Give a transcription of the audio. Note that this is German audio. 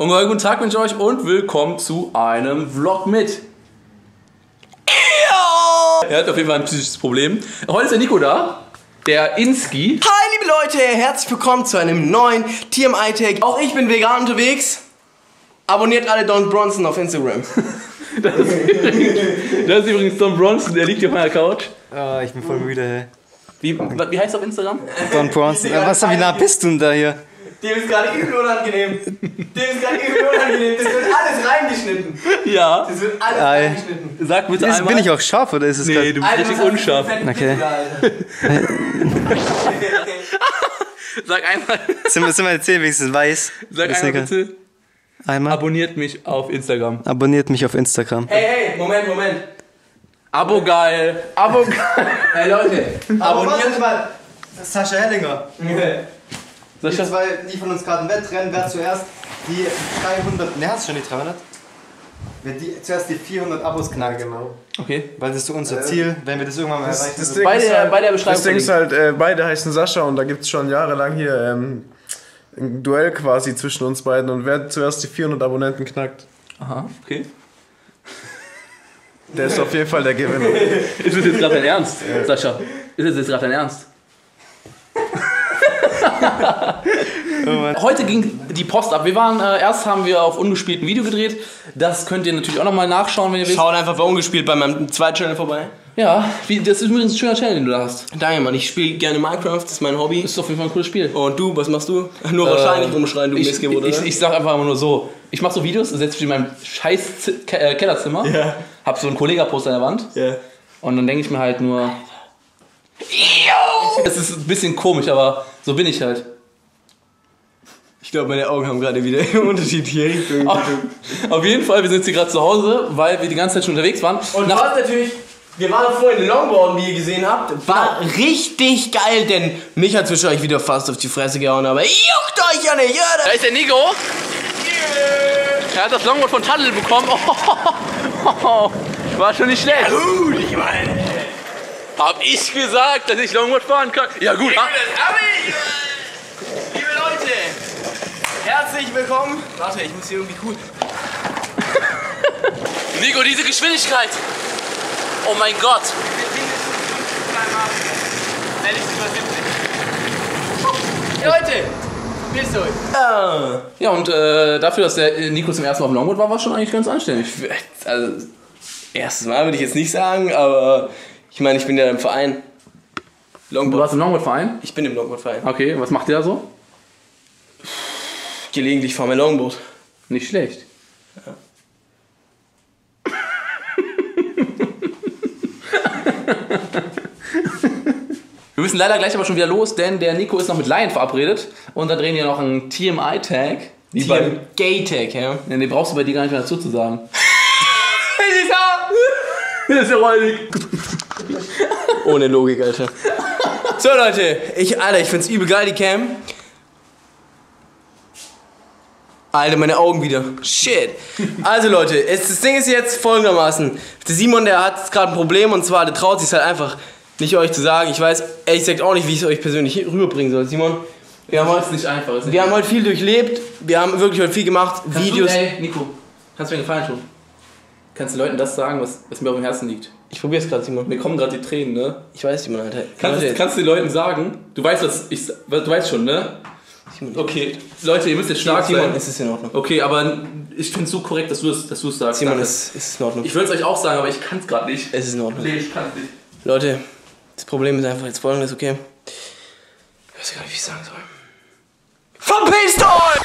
Und guten Tag wünsche ich euch und willkommen zu einem Vlog mit. Er hat auf jeden Fall ein psychisches Problem. Heute ist der Nico da, der Inski. Hi liebe Leute, herzlich willkommen zu einem neuen TMI-Tag. Auch ich bin vegan unterwegs. Abonniert alle Don Bronson auf Instagram. Das ist übrigens, das ist übrigens Don Bronson, der liegt hier auf meiner Couch. Ah, ich bin voll müde. Wie, wie heißt er auf Instagram? Don Bronson. Was, wie nah bist du denn da hier? Dem ist gerade übel unangenehm. Dem ist gerade übel unangenehm. Das wird alles reingeschnitten. Ja. Das wird alles Ei. reingeschnitten. Sag bitte Ist, einmal. bin ich auch scharf oder ist es Nee, grad- du bist richtig hast du unscharf. Okay. Alter? Sag einmal, Sind, wir- sind meine Zähne wenigstens weiß? sag Das einmal bitte, Einmal. abonniert mich auf Instagram. Abonniert mich auf Instagram. Hey, hey, Moment, Moment. Abo geil, Abo geil. Hey Leute, abonniert. mal. Sascha Hellinger. Sascha, zwei, die von uns gerade ein Wettrennen, wer zuerst die 300, ne, hast du schon die 300? Wer die, zuerst die 400 Abos knackt. genau. okay. Weil das ist so unser Ziel, wenn wir das irgendwann mal erreichen. Das. Ding Bei der- halt, bei der Beschreibung Das Ding ist halt, äh, beide heißen Sascha und da gibt es schon jahrelang hier ähm, ein Duell quasi zwischen uns beiden und wer zuerst die 400 Abonnenten knackt, Aha, okay. Der ist auf jeden Fall der Gewinner. Ist das jetzt gerade dein Ernst, Sascha? Ist das jetzt gerade dein Ernst? Heute ging die Post ab. Wir waren, äh, erst haben wir auf ungespielten Video gedreht. Das könnt ihr natürlich auch nochmal nachschauen, wenn ihr wisst. Schaut einfach bei ungespielt bei meinem zweiten Channel vorbei. Ja, wie, das ist übrigens ein schöner Channel, den du da hast. Danke, Mann. Ich spiele gerne Minecraft, das ist mein Hobby. Das ist auf jeden Fall ein cooles Spiel. Und du, was machst du? Nur wahrscheinlich rumschreien, du ich, Missgeburt, ich, oder? ich sag einfach immer nur so. Ich mache so Videos, setze mich in meinem scheiß Z Ke äh, Kellerzimmer, Ja. Hab so einen Kollega-Poster an der Wand Ja. und dann denke ich mir halt nur. Es ist ein bisschen komisch, aber so bin ich halt. Ich glaube, meine Augen haben gerade wieder unterschiedliche Richtungen. Auf, auf jeden Fall, wir sind jetzt hier gerade zu Hause, weil wir die ganze Zeit schon unterwegs waren. Und Nach- was natürlich, wir waren vorhin in Longboarden, wie ihr gesehen habt, war richtig geil, denn mich hat zwischen euch wieder fast auf die Fresse gehauen, aber juckt euch ja nicht, ja, da ist der Nico. Er hat das Longboard von Taddel bekommen. War schon nicht schlecht. Gut, ich meine, Hab ich gesagt, dass ich Longboard fahren kann? Ja gut. ha? das hab ich! Liebe Leute, herzlich willkommen. Warte, ich muss hier irgendwie cool. Nico, diese Geschwindigkeit. Oh mein Gott. Leute, Ah. Ja, und äh, dafür, dass der äh, Nico zum ersten Mal auf Longboard war, war schon eigentlich ganz anständig. Also, erstes Mal würde ich jetzt nicht sagen, aber ich meine, ich bin ja im Verein. Du Longboard. warst im Longboard-Verein? Ich bin im Longboard-Verein. Okay, was macht der da so? Gelegentlich fahren wir Longboard. Nicht schlecht. Wir müssen leider gleich aber schon wieder los, denn der Nico ist noch mit Lion verabredet und da drehen wir noch einen TMI-Tag. Gay-Tag, ja? nee, den brauchst du bei dir gar nicht mehr dazu zu sagen. Das ist ja. Ohne Logik, Alter. So, Leute, ich, Alter, ich find's übel geil, die Cam. Alter, meine Augen wieder. Shit. Also, Leute, es, das Ding ist jetzt folgendermaßen. Der Simon, der hat gerade ein Problem und zwar, der traut sich halt einfach nicht euch zu sagen. Ich weiß ehrlich gesagt auch nicht, wie ich es euch persönlich rüberbringen soll. Simon, wir haben heute, ist nicht einfach. Ist nicht wir haben heute viel durchlebt. Wir haben wirklich heute viel gemacht. Kannst Videos. Du, ey, Nico, kannst du mir einen Gefallen tun? Kannst du den Leuten das sagen, was, was mir auf dem Herzen liegt? Ich probier's gerade, Simon. Mir kommen gerade die Tränen, ne? Ich weiß, Simon, Alter. Kannst, Leute, kannst du den Leuten sagen, du weißt, was ich, du weißt schon, ne? Simon, Okay, Leute, ihr müsst jetzt stark Simon, sein. ist es in Ordnung. Okay, aber ich finde es so korrekt, dass du es dass du's sagst. Simon, Danke. ist, ist in Ordnung. ich würde es euch auch sagen, aber ich kann es gerade nicht. Es ist in Ordnung. Nee, ich kann es nicht. Leute, das Problem ist einfach jetzt folgendes, okay? Ich weiß gar nicht, wie ich sagen soll. Verpisst euch!